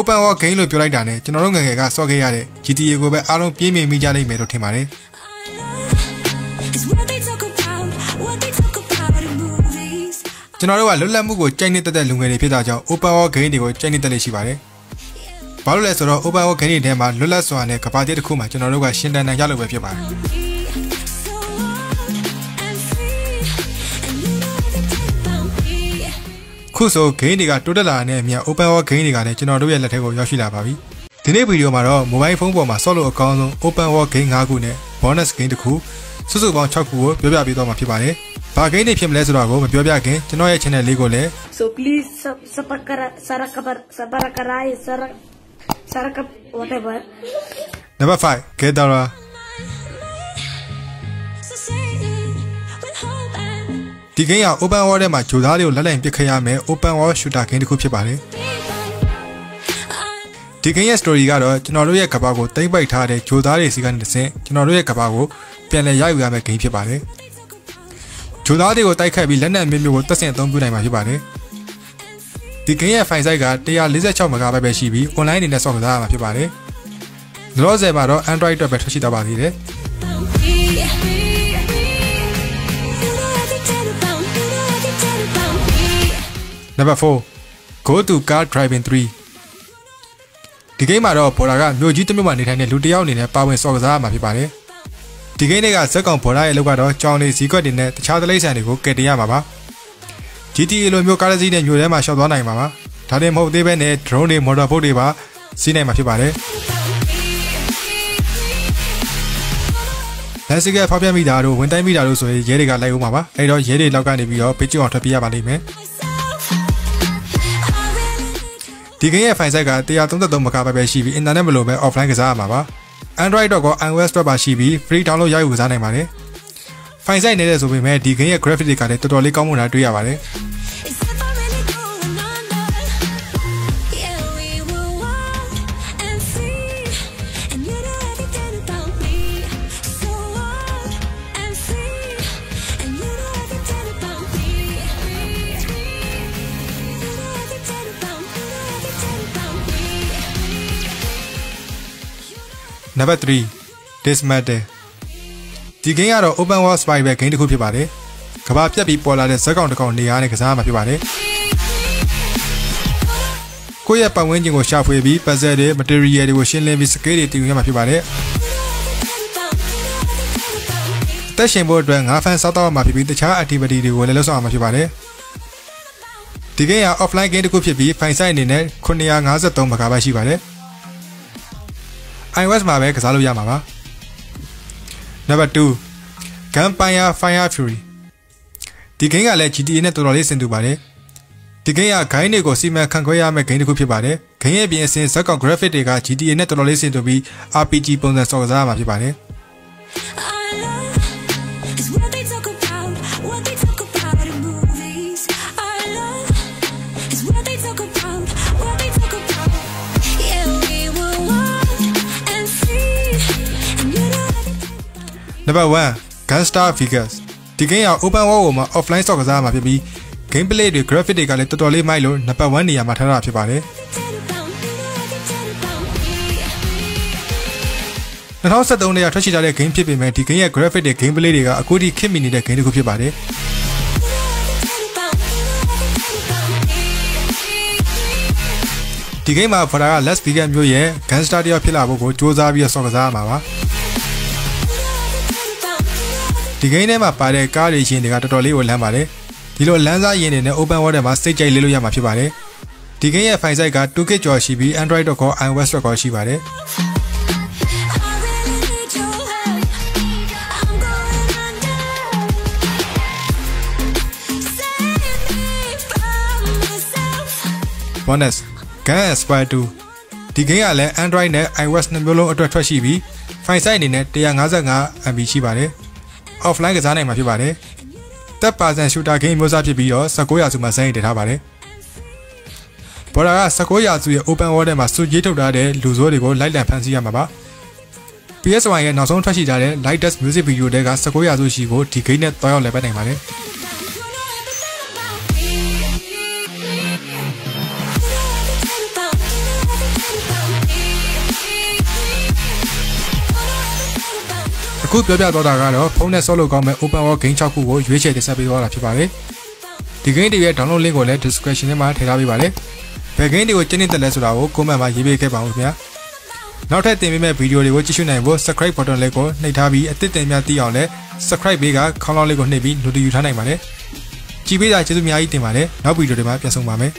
Open World Game လို့ပြောလိုက်တာနဲ့ကျွန်တော်တို့ငယ်ငယ်ကစော့ခဲ့ရတဲ့ GTA ကိုပဲအားလုံးပြင်းပြင်းမိကြလိမ့်မယ်လို့ထင်ပါတယ် It's what they talk about, what they talk about in movies. ကျွန်တော်တို့ကလွတ်လပ်မှုကိုကြိုက်နေတတ်တဲ့လူငယ်တွေဖြစ်တာကြောင့် Open World Game တွေကိုကြိုက်နေတတ်လေးရှိပါတယ်။ဘာလို့လဲဆိုတော့ Open World Game တွေထဲမှာလွတ်လပ်စွာနဲ့ကဘာတိတစ်ခုမှကျွန်တော်တို့ကရှင်းတန်တန်ရလို့ပဲဖြစ်ပါတယ် ခုဆို game တွေကတိုးတက်လာတဲ့အမြတ် Open World Game တွေကလည်းကျွန်တော်တို့ရဲ့လက်ထဲကိုရောက်ရှိလာပါပြီ။ဒီနေ့ဗီဒီယိုမှာတော့ mobile phone ပေါ်မှာဆော့လို့အကောင်းဆုံး Open World Game 5ခုနဲ့ bonus game တစ်ခုစုစုပေါင်း6ခုကိုပြောပြပေးသွားမှာဖြစ်ပါတယ်။ဘာ game တွေဖြစ်မလဲဆိုတော့ကိုမပြောပြခင်ကျွန်တော်ရဲ့ channel လေးကိုလည်း So please sub subscribe sarakar sabarakaraay sarak sarakap whatever. number 5 Gedara and ဒီ game က Open World ထဲမှာဂျိုသားတွေကိုလက်လိုက်ပစ်ခတ်ရမယ် Open World Shooter game တစ်ခုဖြစ်ပါတယ် be ဒီ game ရဲ့ story ကတော့ကျွန်တော်တို့ရဲ့ကဘာကိုတိမ့်ပိုက်ထားတဲ့ဂျိုသားတွေစီကနေတစ်ဆင့်ကျွန်တော်တို့ရဲ့ကဘာကိုပြန်လည်ရယူရမယ့် game ဖြစ်ပါတယ်ဂျိုသားတွေကိုတိုက်ခတ်ပြီးလက်နက်မျိုးမျိုးကိုတက်ဆင့်အသုံးပြုနိုင်မှာဖြစ်ပါတယ်ဒီ game ရဲ့ file size က146 MB ပဲရှိပြီး online အနေနဲ့ဆော့ကစားရမှာဖြစ်ပါတယ်လောလောဆယ်မှာတော့ Android အတွက်ပဲထွက်ရှိတော့ပါသေးတယ် Number 4 Go to Car Driving 3ဒီဂိမ်းမှာတော့ဘော်ဒါကမြို့ကြီးတစ်မြို့မှာနေထိုင်တဲ့လူတစ်ယောက်အနေနဲ့ပါဝင်စော်ကစားရမှာဖြစ်ပါတယ်ဒီဂိမ်းတွေကဇက်ကောင်ဘော်ဒါရဲ့အလုပ်ကတော့ကြောင်လေးဇီကွက်တွေနဲ့တခြားသလိပ်ဆန်တွေကိုကယ်တင်ရမှာပါ GTA လိုမျိုးကားတစ်စီးနဲ့မြို့ထဲမှာရှောက်သွားနိုင်မှာပါဒါတင်မဟုတ်သေးပဲနဲ့ drone တွေ motor boat တွေပါစီးနိုင်မှာဖြစ်ပါတယ်လက်စကဖောက်ပြမိတာတို့ဝင်တိုင်းမိတာတို့ဆိုရင်ရဲတွေကလိုက်ဦးမှာပါအဲ့တော့ရဲတွေလောက်ကနေပြီးတော့ဘေးကျွအောင်ထွက်ပြေးရပါလိမ့်မယ် ဒီ game ရဲ့ file size က133 MB ပဲရှိပြီး internet မလို့ပဲ offline ကစားရမှာပါ Android တော့ကော iOS တော့ပါရှိပြီး free download ရယူကစားနိုင်ပါတယ် file size နေတဲ့ဆိုပေမဲ့ဒီ game ရဲ့ graphic တွေကလည်းတော်တော်လေးကောင်းမွန်တာတွေ့ရပါတယ် number 3 Dismantle ဒီ game ကတော့ open world spy ပဲ game တစ်ခုဖြစ်ပါတယ်ကဘာပြက်ပြီးပေါ်လာတဲ့ဇက်ကောင်တစ်ကောင်နေရာနဲ့ကစားရမှာဖြစ်ပါတယ်ကိုယ့်ရဲ့ပတ်ဝန်းကျင်ကိုရှာဖွေပြီး puzzle တွေ material တွေကိုရှင်းလင်းပြီး scale တွေတည်ယူရမှာဖြစ်ပါတယ်အသက်ရှင်ဖို့အတွက်ငါးဖန်စောက်တော့မှာဖြစ်ပြီးတခြား activity တွေကိုလည်းလုပ်ဆောင်ရမှာဖြစ်ပါတယ်။ဒီ game က offline game တစ်ခုဖြစ်ပြီး file size အနေနဲ့953 MB ရှိပါတယ်။ iOS မှာပဲကစားလို့ရမှာပါ။ Number 2 Gunfire Fire Fury ဒီ game ကလည်း GTA နဲ့တော်တော်လေးဆင်တူပါတယ်။ဒီ game က gain တွေကိုစီမံခန့်ခွဲရမယ့် game တစ်ခုဖြစ်ပါတယ်။ game ရဲ့ပြင်အစင်ဇက်ကောင် graphic တွေက GTA နဲ့တော်တော်လေးဆင်တူပြီး RPG ပုံစံစော်ကစားရမှာဖြစ်ပါတယ်။ Number 1 Gunstar Vegas ဒီ game က open world ကိုမှ offline stock ကစားရမှာဖြစ်ပြီး gameplay တွေ graphic တွေကလည်းတော်တော်လေးမိုက်လို့ number 1နေရာမှာထားတာဖြစ်ပါတယ် Everything about, you know everything about me. 2013ထဲကထွက်ရှိထားတဲ့ game ဖြစ်ပေမဲ့ဒီ game ရဲ့ graphic တွေ gameplay တွေကအခုထိခေတ်မီနေတဲ့ game တစ်ခုဖြစ်ပါတယ် You know everything about, you know everything about me. ဒီ game မှာ Fara က Las Vegas မြို့ရဲ့ gangster တယောက်ဖြစ်လာဖို့ကိုစ조사ပြီးတော့စောင့်ကစားရမှာပါ you know ဒီ game ထဲမှာပါတဲ့ကားတွေရှင်တွေကတော်တော်လေးကိုလမ်းပါတယ်ဒီလိုလမ်းစားရင်တွေနဲ့ open world ထဲမှာစိတ်ကြိုက်လေးလို့ရမှာဖြစ်ပါတယ်ဒီ game ရဲ့ file size က 2K ကျော်ရှိပြီး Android တော့ကော iOS တော့ကောရှိပါတယ် I really need your help. I'm going under. Save me from myself. bonus Gun Aspire 2ဒီ game ကလည်း Android နဲ့ iOS နှစ်မျိုးလုံးအတွက်ထွက်ရှိပြီး file size အနေနဲ့ 155MB ရှိပါတယ် offline ကစားနိုင်မှာဖြစ်ပါတယ်တပ်ပါစံ shooter game မျိုးစားဖြစ်ပြီးတော့19ရာစုမှာစမ်းရည်တည်ထားပါတယ်ဘော်ဒါက19ရာစုရဲ့ open world ထဲမှာစုရေးထုတ်ထားတဲ့လူဆိုးတွေကိုလိုက်လံဖန်ဆီးရမှာပါ PS1 ရဲ့နောက်ဆုံးထွက်ရှိထားတဲ့ Lightest Music Video တွေက19ရာစုရှိကိုဒီ game နဲ့တွားရောက်လည်ပတ်နိုင်ပါတယ် အခုပြောပြတော့တာကတော့ဖုန်းနဲ့ဆော့လို့ကောင်းမဲ့ Open World Game 6ခုကိုရွေးချယ်တင်ဆက်ပေးသွားတာဖြစ်ပါတယ်ဒီ game တွေရဲ့ download link ကိုလည်း description ထဲမှာထည့်ထားပေးပါတယ်ဘယ် game တွေကိုကျင်းနေတဲ့လဲဆိုတာကို comment မှာရေးပေးခဲ့ပါဦးခင်ဗျာနောက်ထပ်တင်ပေးမဲ့ဗီဒီယိုတွေကိုကြည့်ရှုနိုင်ဖို့ subscribe button လေးကိုနှိပ်ထားပြီးအသစ်တင်များသိအောင်လဲ subscribe ဘေးကခေါင်းလောင်းလေးကိုနှိပ်ပြီး notification ထားနိုင်ပါတယ်ကြည့်ပေးတာကျေးဇူးအများကြီးတင်ပါတယ်နောက်ဗီဒီယိုတွေမှာပြန်ဆုံပါမယ်